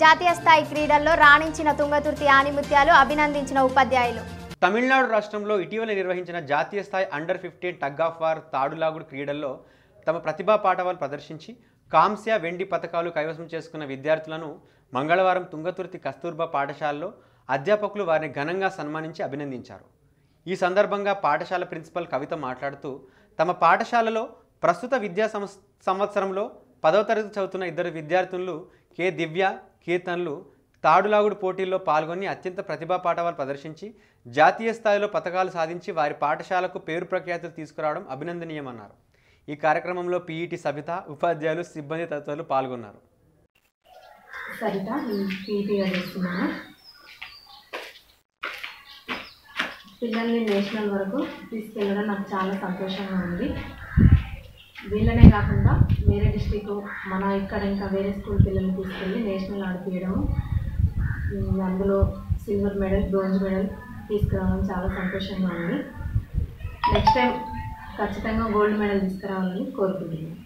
జాతీయ స్థాయి క్రీడల్లో రాణించిన తుంగతుర్తి ఆనిముత్యాలు అభినందించిన ఉపాధ్యాయులు. తమిళనాడు రాష్ట్రంలో ఇటీవల నిర్వహించిన జాతీయ స్థాయి under fifteen tug of war తాడులాగుడు క్రీడల్లో తమ ప్రతిభా పాఠవాలు ప్రదర్శించి కాంస్య వెండి పథకాలు కైవసం చేసుకున్న విద్యార్థులను మంగళవారం తుంగతుర్తి కస్తూర్బా పాఠశాలలో అధ్యాపకులు వారిని ఘనంగా సన్మానించి అభినందించారు. ఈ సందర్భంగా పాఠశాల ప్రిన్సిపల్ కవిత మాట్లాడుతూ తమ పాఠశాలలో ప్రస్తుత విద్యా సంవత్స సంవత్సరంలో పదవ తరగతి చదువుతున్న ఇద్దరు విద్యార్థులు కె. దివ్య కీర్తన్లు తాడులాగుడు పోటీల్లో పాల్గొని అత్యంత ప్రతిభా పాఠవాలు ప్రదర్శించి జాతీయ స్థాయిలో పథకాలు సాధించి వారి పాఠశాలకు పేరు ప్రఖ్యాతులు తీసుకురావడం అభినందనీయమన్నారు. ఈ కార్యక్రమంలో పీఈటీ సబిత ఉపాధ్యాయులు సిబ్బంది తదితరులు పాల్గొన్నారు. పిల్లల్ని నేషనల్ వరకు తీసుకెళ్ళడం నాకు చాలా సంతోషంగా ఉంది. వీళ్ళనే కాకుండా వేరే డిస్టిక్ మన ఇక్కడ ఇంకా వేరే స్కూల్ పిల్లల్ని తీసుకెళ్ళి నేషనల్ ఆడిపించడము అందులో సిల్వర్ మెడల్ బ్రోంజ్ మెడల్ తీసుకురావడం చాలా సంతోషంగా ఉంది. నెక్స్ట్ టైం ఖచ్చితంగా గోల్డ్ మెడల్ తీసుకురావాలని కోరుకుంటున్నాను.